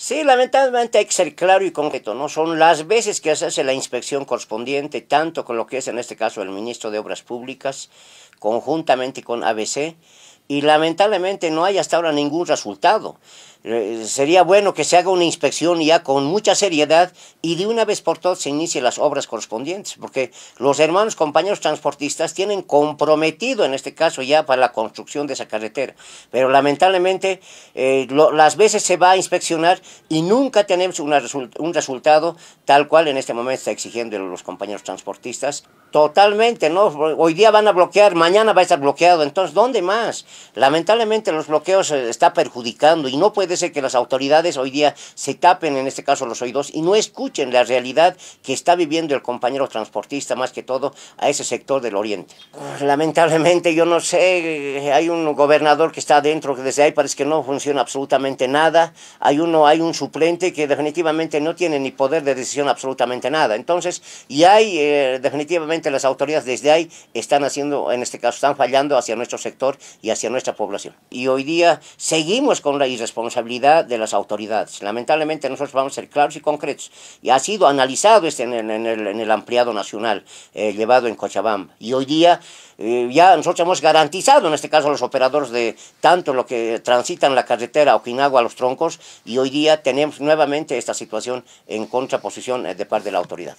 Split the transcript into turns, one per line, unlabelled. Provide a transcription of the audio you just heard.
Sí, lamentablemente hay que ser claro y concreto, ¿no? Son las veces que se hace la inspección correspondiente, tanto con lo que es en este caso el ministro de Obras Públicas, conjuntamente con ABC, y lamentablemente no hay hasta ahora ningún resultado. Eh, sería bueno que se haga una inspección ya con mucha seriedad y de una vez por todas se inicien las obras correspondientes, porque los hermanos compañeros transportistas tienen comprometido en este caso ya para la construcción de esa carretera, pero lamentablemente eh, las veces se va a inspeccionar y nunca tenemos un resultado tal cual en este momento está exigiendo los compañeros transportistas. Totalmente, ¿no? Hoy día van a bloquear, mañana va a estar bloqueado, entonces ¿dónde más? Lamentablemente los bloqueos eh, está perjudicando y no puede ser que las autoridades hoy día se tapen, en este caso los oídos, y no escuchen la realidad que está viviendo el compañero transportista, más que todo a ese sector del oriente. Lamentablemente yo no sé, hay un gobernador que está adentro, que desde ahí parece que no funciona absolutamente nada, hay uno, hay un suplente que definitivamente no tiene ni poder de decisión absolutamente nada. Entonces, y hay eh, definitivamente las autoridades desde ahí están haciendo, en este caso, están fallando hacia nuestro sector y hacia nuestra población. Y hoy día seguimos con la irresponsabilidad responsabilidad de las autoridades. Lamentablemente nosotros vamos a ser claros y concretos. Y ha sido analizado este en, el, ampliado nacional eh, llevado en Cochabamba. Y hoy día eh, ya nosotros hemos garantizado, en este caso los operadores de tanto lo que transitan la carretera Okinawa a los troncos, y hoy día tenemos nuevamente esta situación en contraposición eh, de parte de la autoridad.